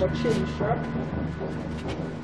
have change, chin